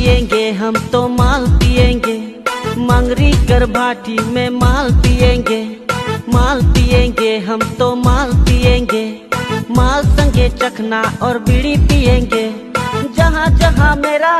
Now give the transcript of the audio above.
पिएँगे हम तो माल पिएँगे मंगरी कर भाटी में माल पिएँगे माल पिएँगे हम तो माल पिएँगे माल संगे चखना और बीड़ी पिएँगे जहाँ जहाँ मेरा